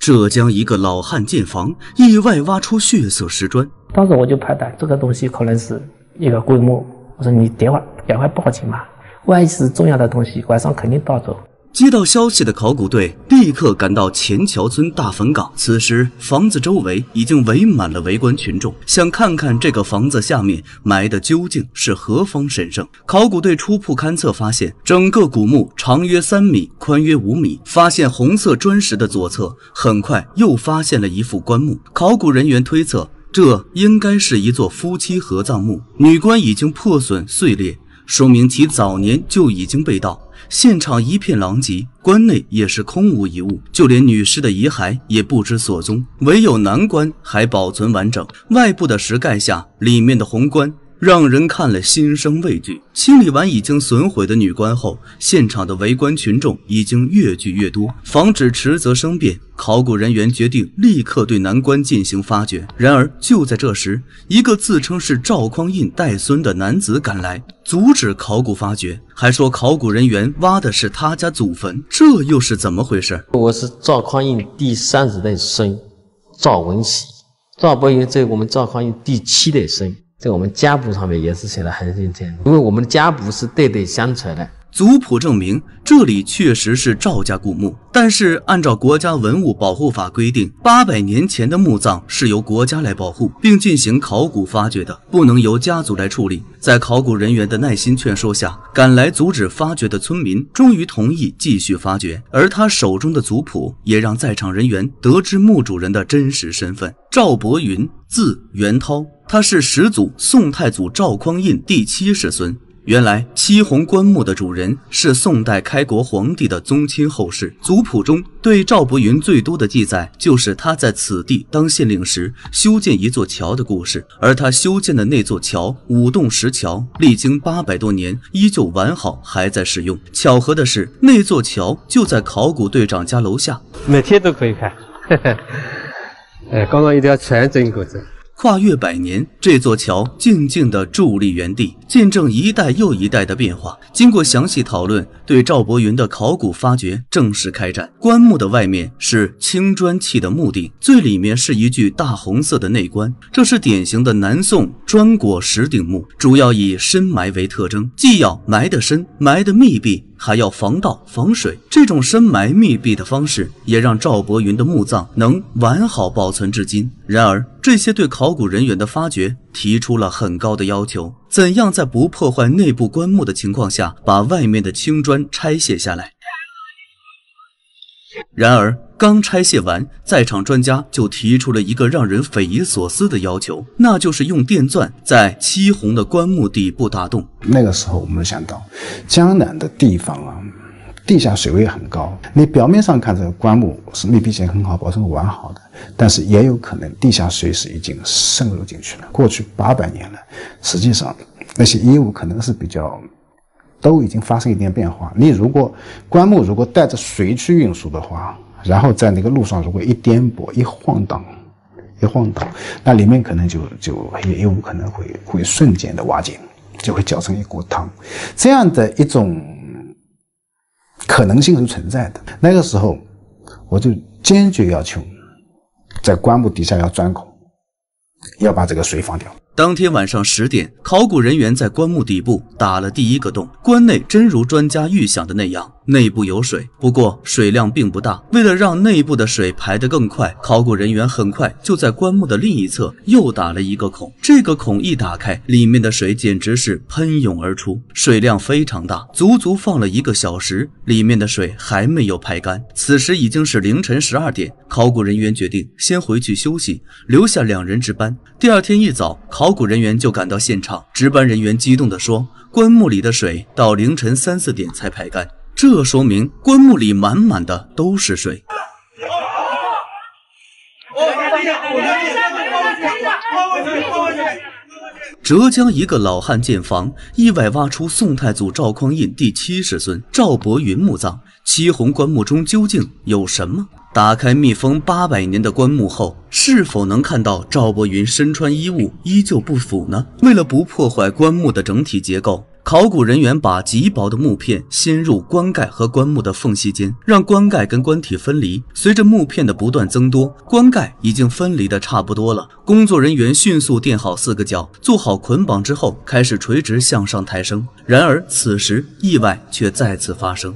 浙江一个老汉建房，意外挖出血色石砖。当时我就判断这个东西可能是一个规模。我说你电话赶快报警吧，万一是重要的东西，晚上肯定盗走。接到消息的考古队立刻赶到钱桥村大坟岗。此时，房子周围已经围满了围观群众，想看看这个房子下面埋的究竟是何方神圣。考古队初步勘测发现，整个古墓长约三米，宽约五米。发现红色砖石的左侧，很快又发现了一副棺木。考古人员推测，这应该是一座夫妻合葬墓，女棺已经破损碎裂，说明其早年就已经被盗。现场一片狼藉，棺内也是空无一物，就连女尸的遗骸也不知所踪，唯有南棺还保存完整，外部的石盖下，里面的红棺。让人看了心生畏惧。清理完已经损毁的女棺后，现场的围观群众已经越聚越多。防止迟则生变，考古人员决定立刻对男棺进行发掘。然而就在这时，一个自称是赵匡胤带孙的男子赶来，阻止考古发掘，还说考古人员挖的是他家祖坟。这又是怎么回事？我是赵匡胤第三十代孙赵文喜，赵伯云在我们赵匡胤第七代孙。在我们家谱上面也是写的很清楚，因为我们的家谱是对对相传的。族谱证明这里确实是赵家古墓，但是按照国家文物保护法规定，八百年前的墓葬是由国家来保护并进行考古发掘的，不能由家族来处理。在考古人员的耐心劝说下，赶来阻止发掘的村民终于同意继续发掘，而他手中的族谱也让在场人员得知墓主人的真实身份：赵伯云，字元涛。他是始祖宋太祖赵匡胤第七世孙。原来七红棺木的主人是宋代开国皇帝的宗亲后世。族谱中对赵伯云最多的记载，就是他在此地当县令时修建一座桥的故事。而他修建的那座桥——五洞石桥，历经八百多年，依旧完好，还在使用。巧合的是，那座桥就在考古队长家楼下，每天都可以看。哎，刚刚一条船经过这。跨越百年，这座桥静静地伫立原地，见证一代又一代的变化。经过详细讨论，对赵伯云的考古发掘正式开展。棺木的外面是青砖砌的墓顶，最里面是一具大红色的内棺，这是典型的南宋砖椁石顶墓，主要以深埋为特征，既要埋得深，埋得密闭。还要防盗防水，这种深埋密闭的方式也让赵伯云的墓葬能完好保存至今。然而，这些对考古人员的发掘提出了很高的要求：怎样在不破坏内部棺木的情况下，把外面的青砖拆卸下来？然而，刚拆卸完，在场专家就提出了一个让人匪夷所思的要求，那就是用电钻在漆红的棺木底部打洞。那个时候，我们想到江南的地方啊，地下水位很高。你表面上看这个棺木是密闭性很好，保存完好的，但是也有可能地下水是已经渗入进去了。过去八百年了，实际上那些衣物可能是比较。都已经发生一点变化。你如果棺木如果带着水去运输的话，然后在那个路上如果一颠簸、一晃荡、一晃荡，那里面可能就就也有可能会会瞬间的瓦解，就会搅成一锅汤。这样的一种可能性是存在的。那个时候，我就坚决要求，在棺木底下要钻孔，要把这个水放掉。当天晚上十点，考古人员在棺木底部打了第一个洞，棺内真如专家预想的那样。内部有水，不过水量并不大。为了让内部的水排得更快，考古人员很快就在棺木的另一侧又打了一个孔。这个孔一打开，里面的水简直是喷涌而出，水量非常大，足足放了一个小时，里面的水还没有排干。此时已经是凌晨十二点，考古人员决定先回去休息，留下两人值班。第二天一早，考考古人员就赶到现场，值班人员激动地说：“棺木里的水到凌晨三四点才排干。”这说明棺木里满满的都是水。浙江一个老汉建房，意外挖出宋太祖赵匡胤第七世孙赵伯云墓葬。七红棺木中究竟有什么？打开密封八百年的棺木后，是否能看到赵伯云身穿衣物依旧不腐呢？为了不破坏棺木的整体结构。考古人员把极薄的木片掀入棺盖和棺木的缝隙间，让棺盖跟棺体分离。随着木片的不断增多，棺盖已经分离的差不多了。工作人员迅速垫好四个角，做好捆绑之后，开始垂直向上抬升。然而此时意外却再次发生。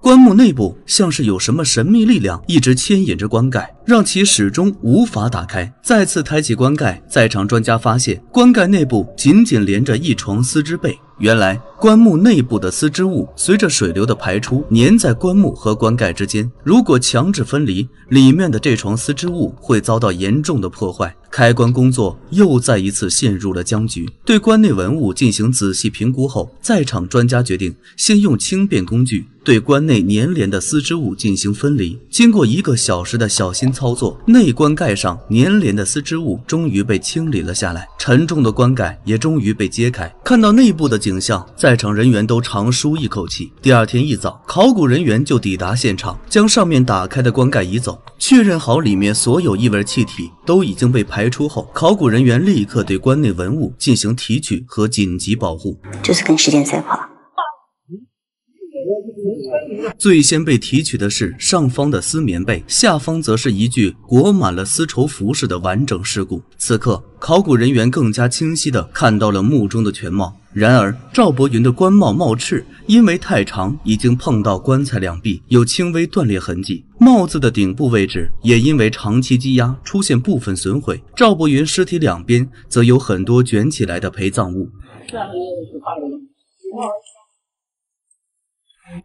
棺木内部像是有什么神秘力量一直牵引着棺盖，让其始终无法打开。再次抬起棺盖，在场专家发现棺盖内部紧紧连着一床丝织被。原来棺木内部的丝织物随着水流的排出，粘在棺木和棺盖之间。如果强制分离，里面的这床丝织物会遭到严重的破坏。开棺工作又再一次陷入了僵局。对棺内文物进行仔细评估后，在场专家决定先用轻便工具对棺内粘连的丝织物进行分离。经过一个小时的小心操作，内棺盖上粘连的丝织物终于被清理了下来，沉重的棺盖也终于被揭开。看到内部的景象，在场人员都长舒一口气。第二天一早，考古人员就抵达现场，将上面打开的棺盖移走，确认好里面所有异味气体都已经被排。排出后，考古人员立刻对棺内文物进行提取和紧急保护，就是跟时间赛跑。最先被提取的是上方的丝棉被，下方则是一具裹满了丝绸服饰的完整尸骨。此刻，考古人员更加清晰地看到了墓中的全貌。然而，赵伯云的官帽帽翅因为太长，已经碰到棺材两壁，有轻微断裂痕迹。帽子的顶部位置也因为长期积压出现部分损毁。赵伯云尸体两边则有很多卷起来的陪葬物。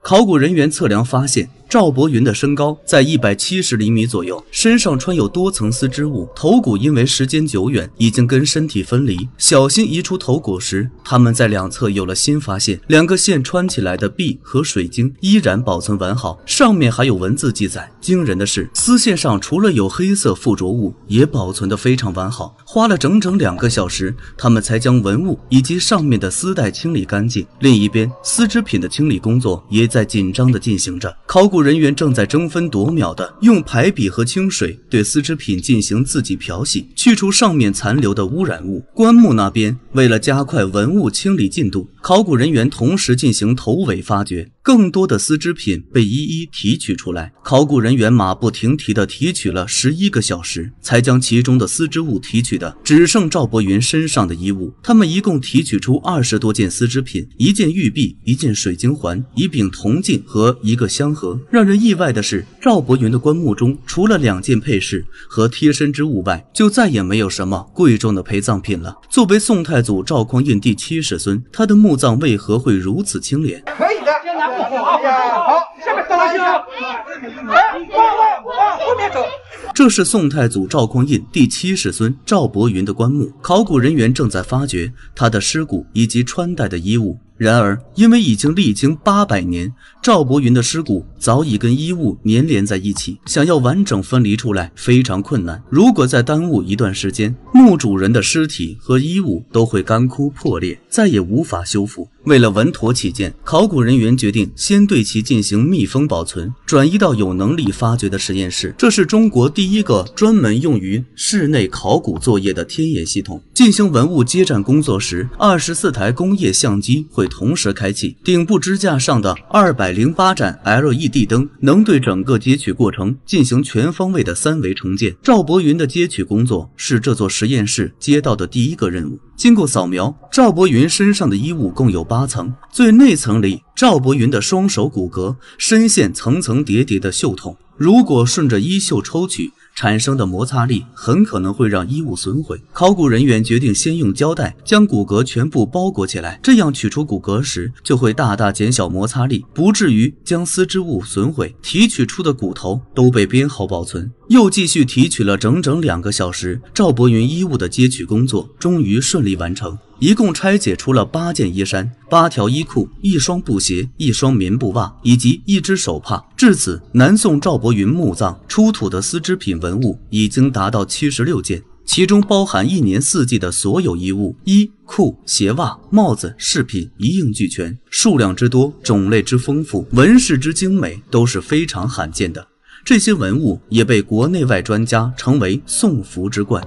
考古人员测量发现。赵伯云的身高在一百七十厘米左右，身上穿有多层丝织物，头骨因为时间久远已经跟身体分离。小心移出头骨时，他们在两侧有了新发现：两个线穿起来的臂和水晶依然保存完好，上面还有文字记载。惊人的是，丝线上除了有黑色附着物，也保存得非常完好。花了整整两个小时，他们才将文物以及上面的丝带清理干净。另一边，丝织品的清理工作也在紧张地进行着。考古。人员正在争分夺秒地用排笔和清水对丝织品进行自己漂洗，去除上面残留的污染物。棺木那边，为了加快文物清理进度，考古人员同时进行头尾发掘。更多的丝织品被一一提取出来，考古人员马不停蹄地提取了十一个小时，才将其中的丝织物提取的只剩赵伯云身上的衣物。他们一共提取出二十多件丝织品，一件玉璧，一件水晶环，一柄铜镜和一个香盒。让人意外的是，赵伯云的棺木中除了两件配饰和贴身之物外，就再也没有什么贵重的陪葬品了。作为宋太祖赵匡胤第七世孙，他的墓葬为何会如此清廉？可以的。这是宋太祖赵匡胤第七世孙赵伯云的棺木，考古人员正在发掘他的尸骨以及穿戴的衣物。然而，因为已经历经八百年，赵伯云的尸骨早已跟衣物粘连在一起，想要完整分离出来非常困难。如果再耽误一段时间，墓主人的尸体和衣物都会干枯破裂，再也无法修复。为了稳妥起见，考古人员决定先对其进行密封保存，转移到有能力发掘的实验室。这是中国第一个专门用于室内考古作业的天眼系统。进行文物接站工作时，二十四台工业相机会同时开启。顶部支架上的二百零八盏 LED 灯能对整个接取过程进行全方位的三维重建。赵博云的接取工作是这座实验室接到的第一个任务。经过扫描，赵博云身上的衣物共有八层，最内层里，赵博云的双手骨骼深陷层层叠叠的袖筒，如果顺着衣袖抽取。产生的摩擦力很可能会让衣物损毁。考古人员决定先用胶带将骨骼全部包裹起来，这样取出骨骼时就会大大减小摩擦力，不至于将丝织物损毁。提取出的骨头都被编号保存。又继续提取了整整两个小时，赵伯云衣物的接取工作终于顺利完成。一共拆解出了八件衣衫、八条衣裤、一双布鞋、一双棉布袜以及一只手帕。至此，南宋赵伯云墓葬出土的丝织品文物已经达到七十六件，其中包含一年四季的所有衣物，衣裤、鞋袜、帽子、饰品一应俱全，数量之多，种类之丰富，纹饰之精美，都是非常罕见的。这些文物也被国内外专家称为宋福之冠。